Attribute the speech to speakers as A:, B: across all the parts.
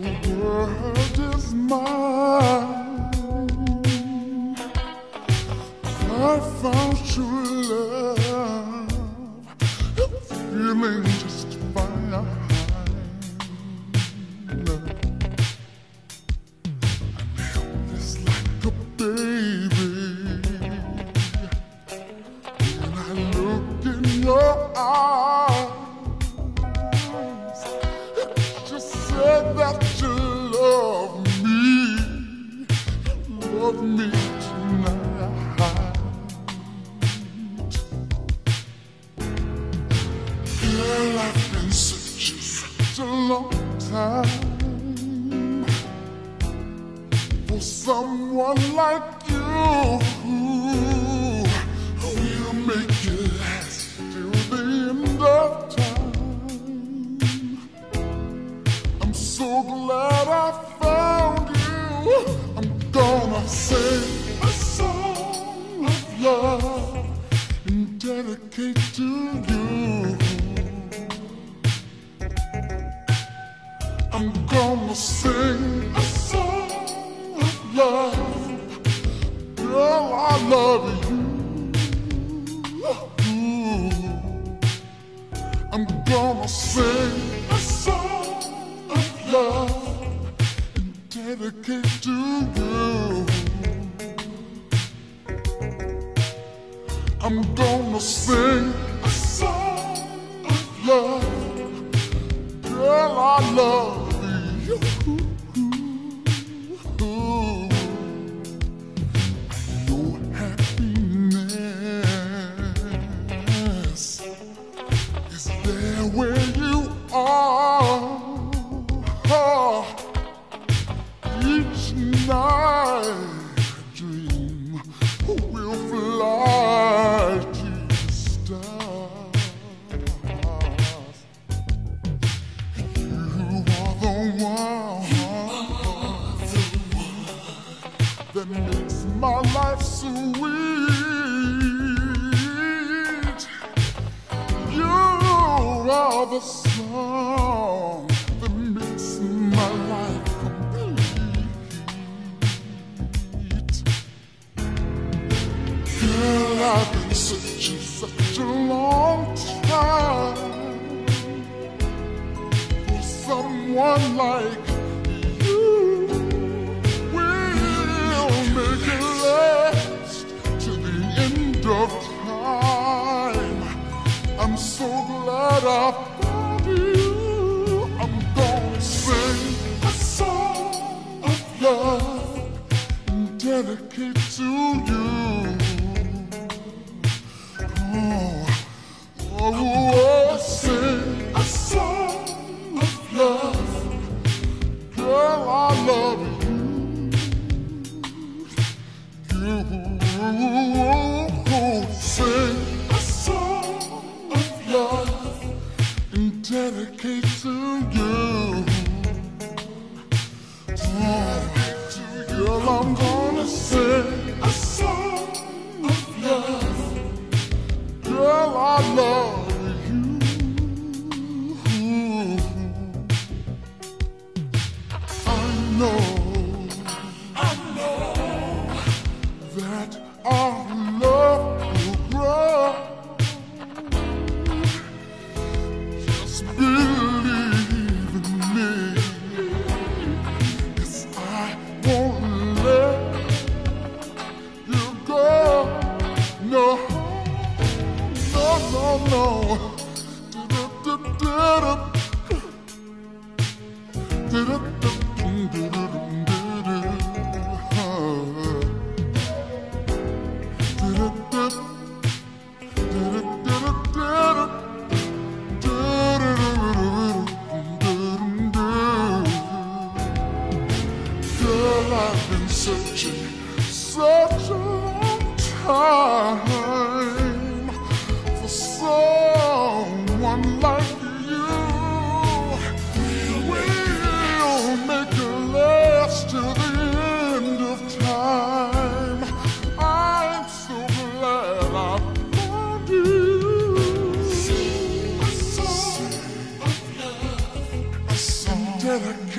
A: the world is mine. I found. Tonight. Girl, I've been searching such a long time for someone like you who will make it last till the end of time. I'm so glad I gonna sing a song of love and dedicate to you. I'm gonna sing a song of love. Girl, I love you. I'm gonna sing a song of love and dedicate to you. I'm gonna sing a song of love. Girl, I love you. Your happiness is there where you are. Each night, that makes my life sweet. You are the song that makes my life complete. Girl, I've been someone like you. We'll make it last to the end of time. I'm so glad I found you. I'm gonna sing a song of love and dedicate to you. Dedicate to you. I'm gonna sing a song of love. Girl, I love well, I've been searching such a long time for someone like you. We'll make it last till the end of time. I'm so glad I found you. Sing a song of love, a song dedicated.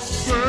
A: myself.